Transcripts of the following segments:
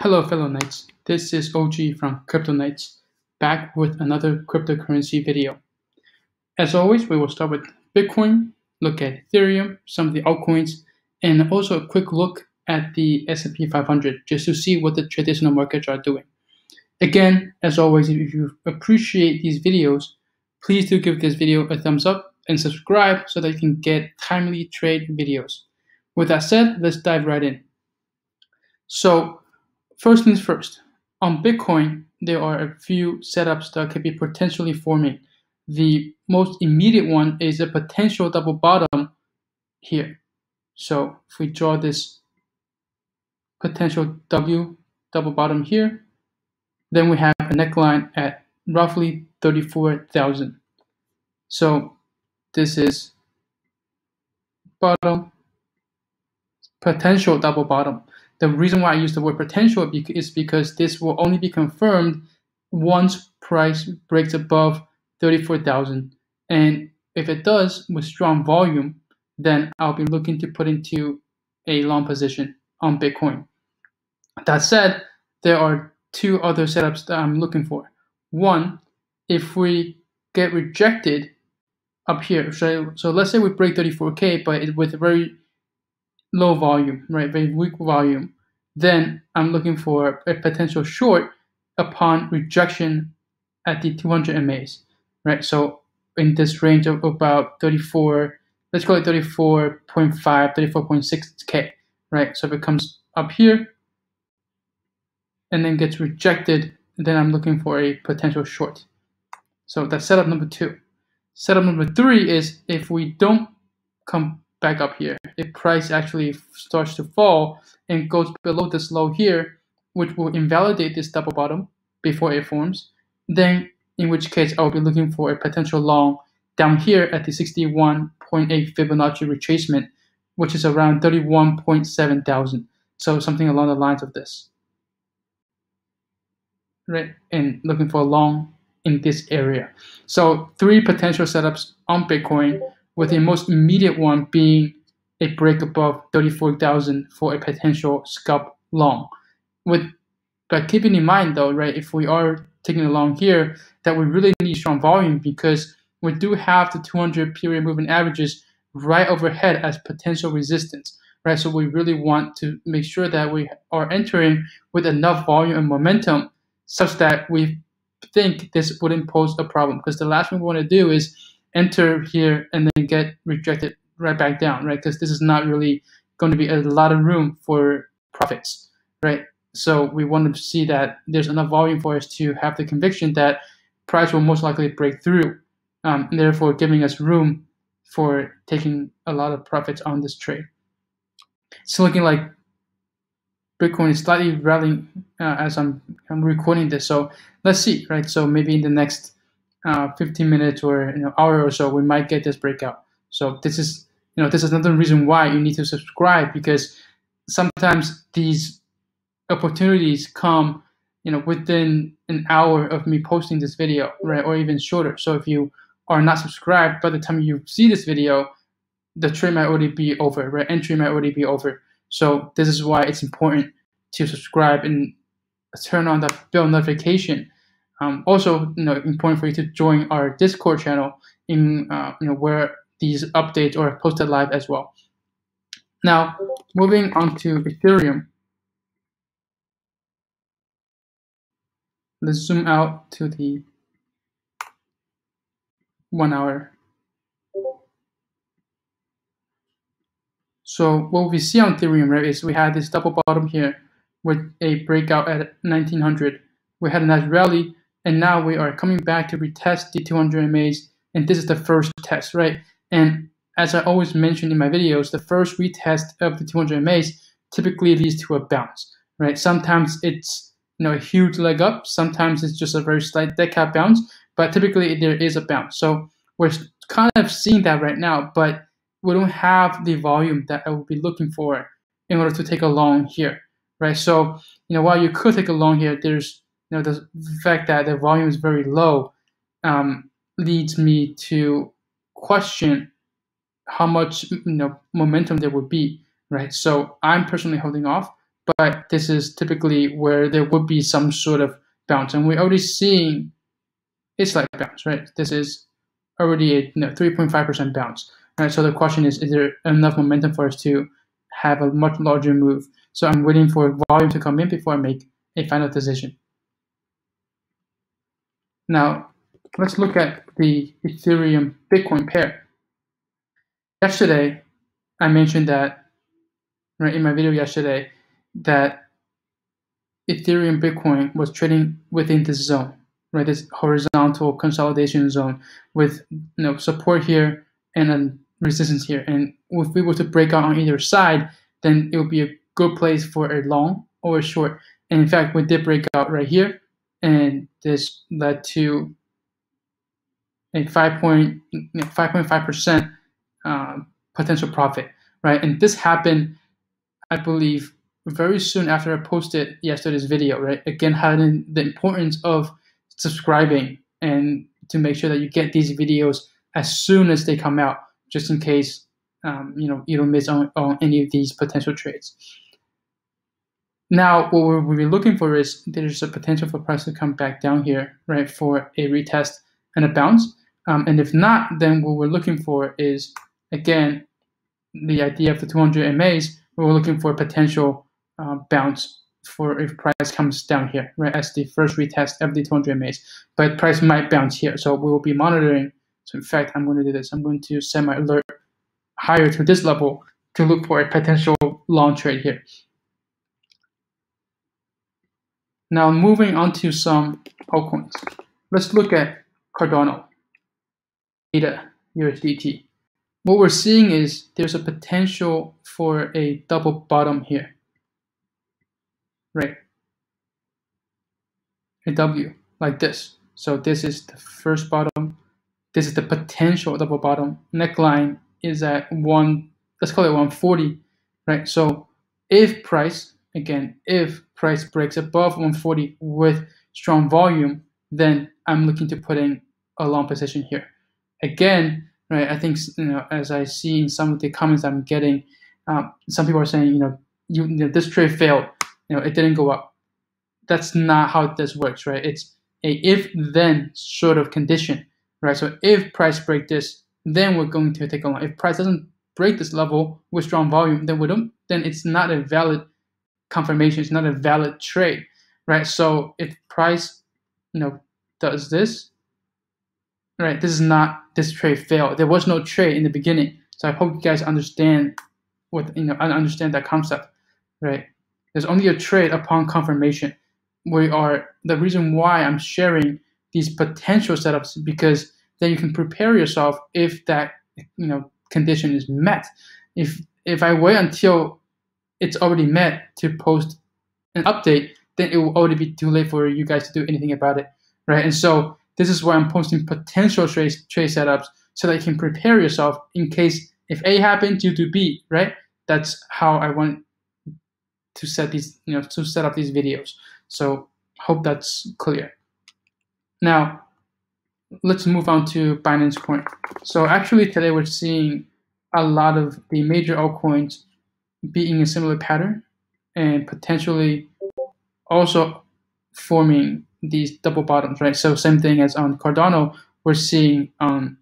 Hello, fellow Knights. This is OG from Crypto Knights, back with another cryptocurrency video. As always, we will start with Bitcoin, look at Ethereum, some of the altcoins, and also a quick look at the S&P 500 just to see what the traditional markets are doing. Again, as always, if you appreciate these videos, please do give this video a thumbs up and subscribe so that you can get timely trade videos. With that said, let's dive right in. So, first things first, on Bitcoin, there are a few setups that could be potentially forming. The most immediate one is a potential double bottom here. So if we draw this potential W double bottom here, then we have a neckline at roughly 34,000. So this is bottom, potential double bottom. The reason why I use the word potential is because this will only be confirmed once price breaks above 34,000. And if it does with strong volume, then I'll be looking to put into a long position on Bitcoin. That said, there are two other setups that I'm looking for. One, if we get rejected up here, so, so let's say we break 34K, but it, with very low volume, right, very weak volume, then I'm looking for a potential short upon rejection at the 200 MAs, right? So in this range of about 34, let's call it 34.5, 34.6K, right? So if it comes up here and then gets rejected, then I'm looking for a potential short. So that's setup number two. Setup number three is if we don't come back up here. If price actually starts to fall and goes below this low here, which will invalidate this double bottom before it forms, then in which case I'll be looking for a potential long down here at the 61.8 Fibonacci retracement, which is around 31.7 thousand. So something along the lines of this. Right, and looking for a long in this area. So three potential setups on Bitcoin with the most immediate one being a break above 34,000 for a potential scalp long. With but keeping in mind though, right, if we are taking a long here, that we really need strong volume because we do have the 200 period moving averages right overhead as potential resistance, right? So we really want to make sure that we are entering with enough volume and momentum such that we think this wouldn't pose a problem. Because the last thing we want to do is enter here and then get rejected right back down, right? Because this is not really going to be a lot of room for profits, right? So we want to see that there's enough volume for us to have the conviction that price will most likely break through, um, therefore giving us room for taking a lot of profits on this trade. It's looking like Bitcoin is slightly rallying uh, as I'm, I'm recording this. So let's see, right? So maybe in the next uh, 15 minutes or an hour or so, we might get this breakout. So this is you know this is another reason why you need to subscribe because sometimes these opportunities come you know within an hour of me posting this video, right, or even shorter. So if you are not subscribed by the time you see this video, the trade might already be over, right? Entry might already be over. So this is why it's important to subscribe and turn on the bell notification um, also, you know, important for you to join our Discord channel in uh, you know where these updates are posted live as well. Now, moving on to Ethereum. Let's zoom out to the one hour. So what we see on Ethereum, right, is we had this double bottom here with a breakout at 1900. We had a nice rally and now we are coming back to retest the 200 MAs, and this is the first test, right? And as I always mention in my videos, the first retest of the 200 MAs typically leads to a bounce, right? Sometimes it's you know a huge leg up, sometimes it's just a very slight dead cat bounce, but typically there is a bounce. So we're kind of seeing that right now, but we don't have the volume that I would be looking for in order to take a long here, right? So you know while you could take a long here, there's you know the fact that the volume is very low um, leads me to question how much you know momentum there would be right so i'm personally holding off but this is typically where there would be some sort of bounce, and we're already seeing a slight bounce, right? This is already a 3.5% bounce, right? So the question is, is there enough momentum for us to have a much larger move? So I'm waiting for volume to come in before I make a final decision. Now, let's look at the Ethereum Bitcoin pair. Yesterday, I mentioned that, right, in my video yesterday, that Ethereum Bitcoin was trading within this zone, right, this horizontal consolidation zone with you know support here and then resistance here. And if we were to break out on either side, then it would be a good place for a long or a short. And in fact, we did break out right here, and this led to a 5.5% um, potential profit, right? And this happened, I believe, very soon after I posted yesterday's video, right? Again, highlighting the importance of subscribing and to make sure that you get these videos as soon as they come out, just in case um, you know you don't miss on, on any of these potential trades. Now, what we're, we're looking for is there's a potential for price to come back down here, right, for a retest and a bounce. Um, and if not, then what we're looking for is, again, the idea of the 200 MAs, we're looking for a potential uh, bounce for if price comes down here, right, as the first retest of the 200 MAs. But price might bounce here, so we will be monitoring. So in fact, I'm going to do this. I'm going to set my alert higher to this level to look for a potential long trade here. Now moving on to some altcoins. Let's look at Cardano. ADA USDT. What we're seeing is there's a potential for a double bottom here, right? A W like this. So this is the first bottom. This is the potential double bottom. Neckline is at one, let's call it 140, right? So if price, again, if price breaks above 140 with strong volume, then I'm looking to put in a long position here again, right, I think you know as I see in some of the comments I'm getting, um, some people are saying you know you, you know, this trade failed, you know it didn't go up. That's not how this works, right? It's a if then sort of condition, right? So if price break this, then we're going to take a long. If price doesn't break this level with strong volume, then we don't. Then it's not a valid confirmation. is not a valid trade, right? So if price, you know, does this, right? This is not this trade failed. There was no trade in the beginning. So I hope you guys understand what you know understand that concept, right? There's only a trade upon confirmation. We are the reason why I'm sharing these potential setups because then you can prepare yourself if that you know condition is met. If if I wait until it's already met to post an update, then it will already be too late for you guys to do anything about it, right? And so this is why I'm posting potential trade, setups so that you can prepare yourself in case if A happens, you do B, right? That's how I want to set these, you know, to set up these videos. So hope that's clear. Now, let's move on to Binance Coin. So actually today we're seeing a lot of the major altcoins being a similar pattern and potentially also forming these double bottoms, right? So same thing as on Cardano, we're seeing on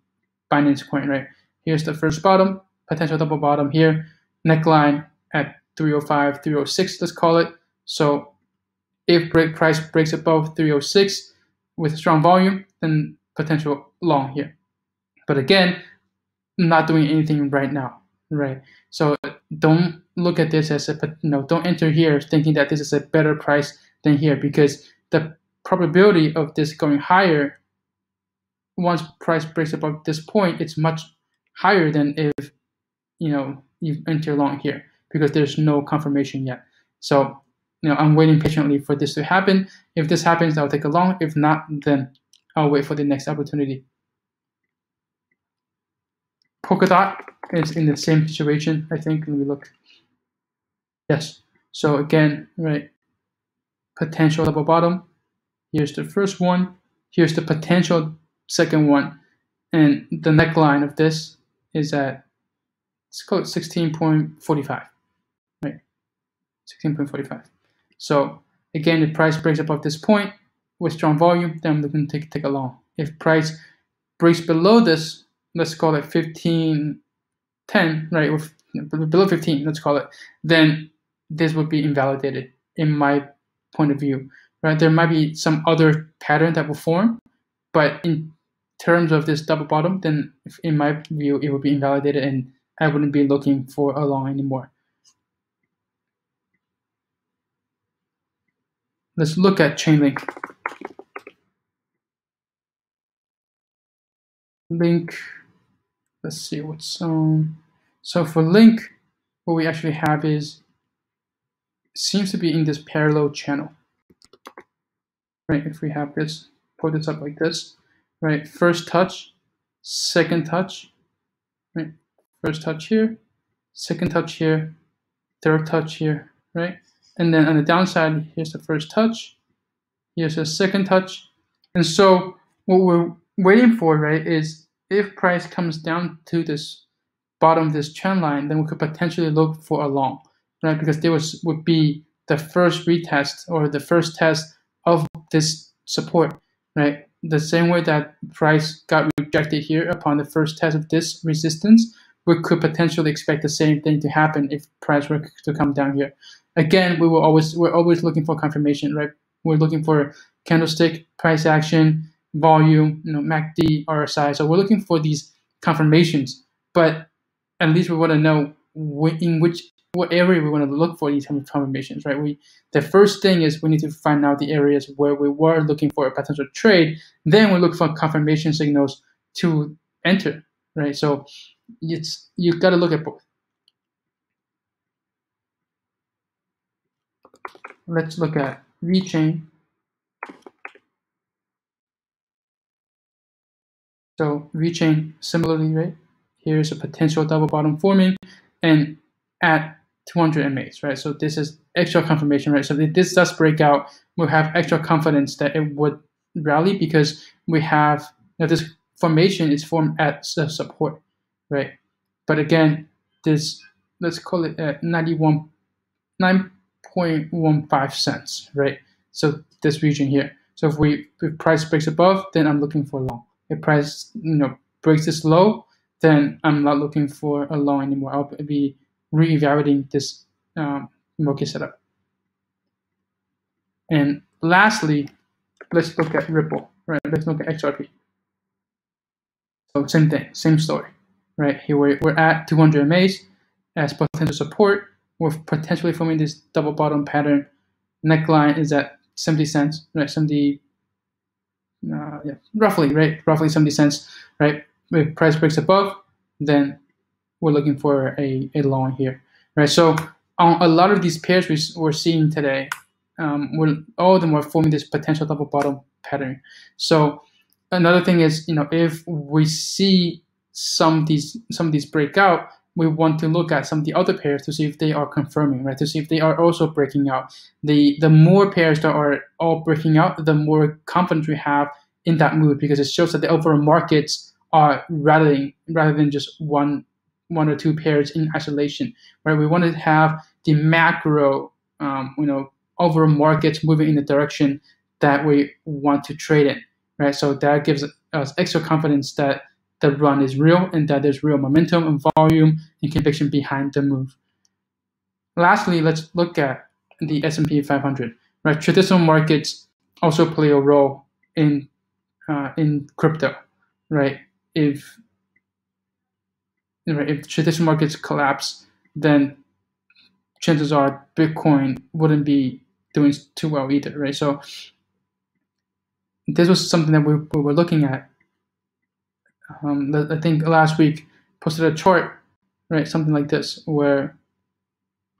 Binance Coin, right? Here's the first bottom, potential double bottom here, neckline at 305, 306, let's call it. So if break price breaks above 306 with strong volume, then potential long here. But again, not doing anything right now, right? So don't look at this as a, you know, don't enter here thinking that this is a better price than here because the probability of this going higher once price breaks above this point it's much higher than if you know you enter long here because there's no confirmation yet. So you know i'm waiting patiently for this to happen. If this happens i'll take a long. If not then i'll wait for the next opportunity. Polkadot is in the same situation i think let me look yes so again right potential double bottom Here's the first one. Here's the potential second one. And the neckline of this is at, it's called 16.45, right? 16.45. So again, if price breaks above this point with strong volume, then I'm looking to take, take a long. If price breaks below this, let's call it 1510, right, with below 15, let's call it, then this would be invalidated in my point of view, right? There might be some other pattern that will form, but in terms of this double bottom, then in my view, it would be invalidated and I wouldn't be looking for a long anymore. Let's look at Chainlink. Link, let's see what's so for link, what we actually have is seems to be in this parallel channel. Right, if we have this, put this up like this, right? First touch, second touch, right? First touch here, second touch here, third touch here, right? And then on the downside, here's the first touch, here's the second touch. And so what we're waiting for, right, is if price comes down to this bottom of this trend line, then we could potentially look for a long right? Because there was would be the first retest or the first test of this support, right? The same way that price got rejected here upon the first test of this resistance, we could potentially expect the same thing to happen if price were to come down here. Again, we will always we're always looking for confirmation, right? We're looking for candlestick, price action, volume, you know, MACD, RSI. So we're looking for these confirmations, but at least we want to know in which what area we want to look for these confirmations, right? We the first thing is we need to find out the areas where we were looking for a potential trade. Then we look for confirmation signals to enter, right? So it's you've got to look at both. Let's look at VeChain. So VeChain similarly, right? Here's a potential double bottom forming, and at 200 MAs, right? So this is extra confirmation, right? So if this does break out, we'll have extra confidence that it would rally because we have you know, this formation is formed at support, right? But again, this let's call it at 91 9.15 cents, right? So this region here. So if we if price breaks above, then I'm looking for long. If price you know breaks this low, then I'm not looking for a low anymore. I'll be re-evaluating this um, market setup. And lastly, let's look at Ripple, right? Let's look at XRP. So same thing, same story, right? Here we're, we're at 200 MAs as potential support. We're potentially forming this double bottom pattern. Neckline is at 70 cents, right? 70, uh, yeah, roughly, right? Roughly 70 cents, right? If price breaks above, then we're looking for a, a long here, right? So on a lot of these pairs we, we're seeing today, um, we're, all of them are forming this potential double bottom pattern. So another thing is, you know, if we see some of these some of these break out, we want to look at some of the other pairs to see if they are confirming, right? To see if they are also breaking out. The the more pairs that are all breaking out, the more confidence we have in that move because it shows that the overall markets are rallying rather than just one one or two pairs in isolation, right? We want to have the macro, um, you know, overall markets moving in the direction that we want to trade in, right? So that gives us extra confidence that the run is real and that there's real momentum and volume and conviction behind the move. Lastly, let's look at the S&P 500. Right, traditional markets also play a role in uh, in crypto, right? If if traditional markets collapse, then chances are Bitcoin wouldn't be doing too well either, right? So this was something that we, we were looking at. Um, I think last week posted a chart, right? Something like this, where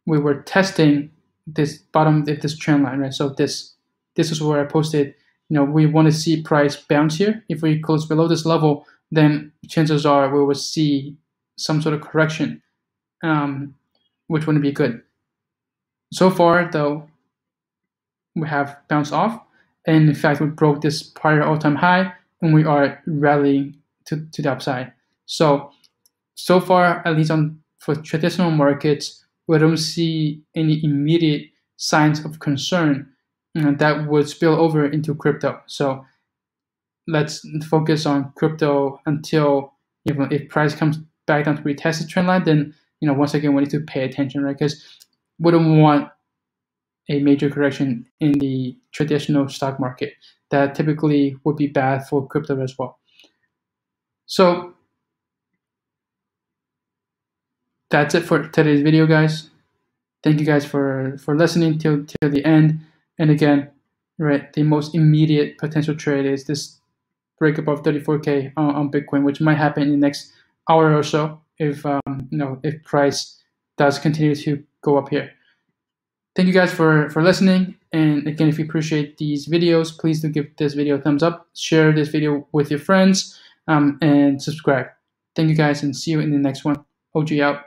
we were testing this bottom this trend line, right? So this this is where I posted. You know, we want to see price bounce here. If we close below this level, then chances are we will see some sort of correction, um, which wouldn't be good. So far, though, we have bounced off, and in fact, we broke this prior all-time high, and we are rallying to, to the upside. So, so far, at least on for traditional markets, we don't see any immediate signs of concern uh, that would spill over into crypto. So let's focus on crypto until even if price comes back down to retest the trend line, then you know once again we need to pay attention, right? Because we don't want a major correction in the traditional stock market. That typically would be bad for crypto as well. So that's it for today's video, guys. Thank you guys for for listening till till the end. And again, right, the most immediate potential trade is this break above 34k on, on Bitcoin, which might happen in the next hour or so if um, you know if price does continue to go up here. Thank you guys for for listening. And again, if you appreciate these videos, please do give this video a thumbs up, share this video with your friends, um, and subscribe. Thank you guys, and see you in the next one. OG out.